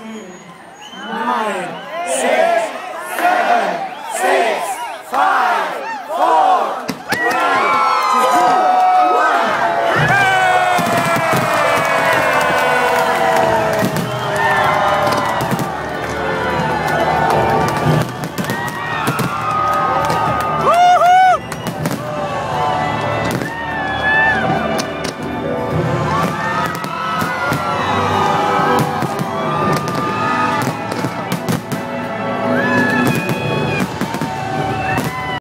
ten, nine, six, seven, six, five.